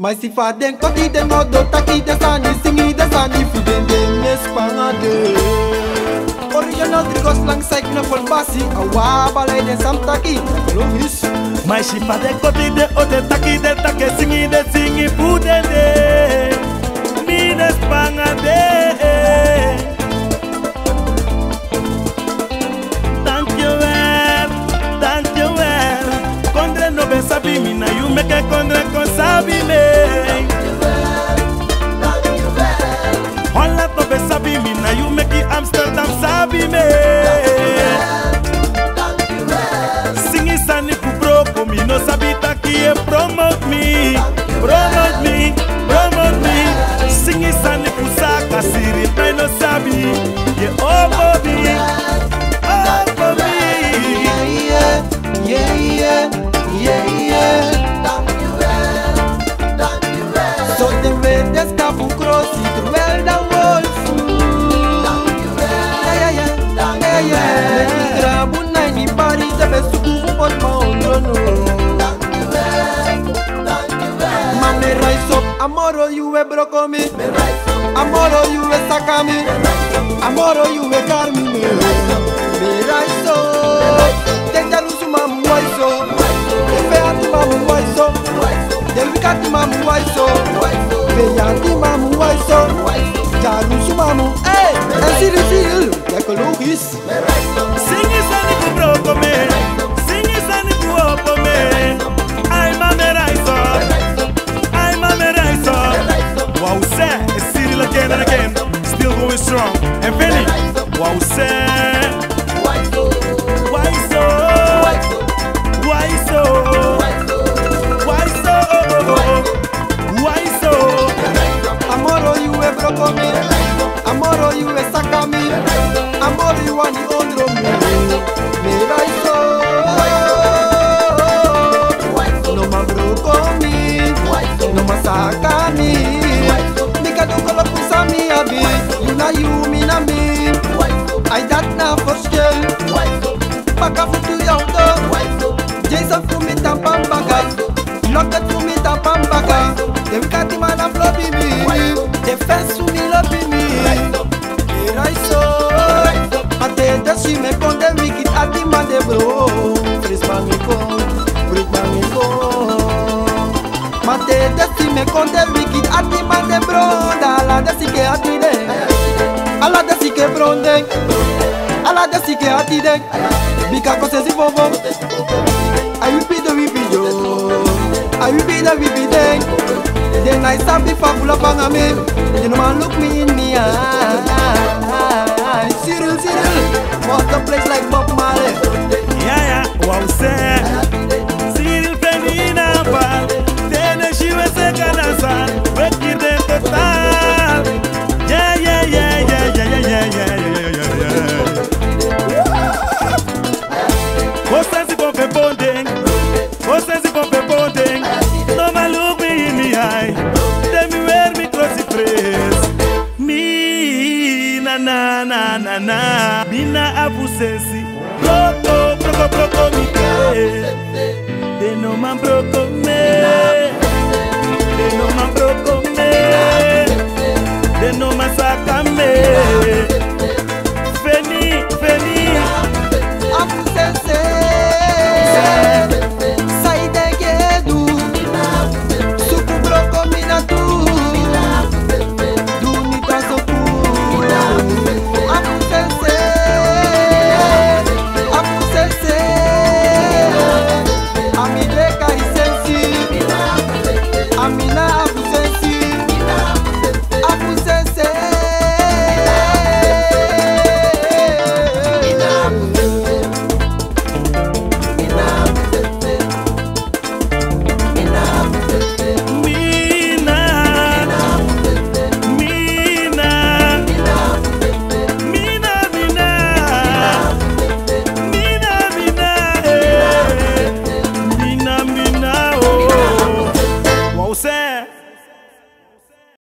My se den koti de modo taki den sani singi den sani fi den den yes pangade Original trigos lang saik na fol basi awa balai den sam taki longis My sifa den koti den ode taki den take singi den singi fu den den Mines pangade Thank you sabi mina you make a kondre Amoro oh, juve broko mi Amoro oh, juve saka mi Amoro oh, juve karmi mi Mi raiso Te jalusu ma muaiso Te feati ma muaiso Te lukati ma muaiso Te yanti ma muaiso Jalusu ma mu Hey! Ensirifil Jacologis Me raiso strong. And Benny Wow se Afrique bangengo Mate desi me konde wiki ati mande bronda Ala desi ke ati de Ala desi ke bronde Ala desi ke ati de Bika kose si bobo Ayu pido wibi yo Ayu pido wibi de Then I stop before full up on me You know man look me in me eye Cyril, Cyril What the place like Bob Marley Vocês vão ver podem Não maluco me me ai Demi ver me trouxe fres Mi na na na na na. Mina abusensi Proco, proco, proco mi te De no man proco me.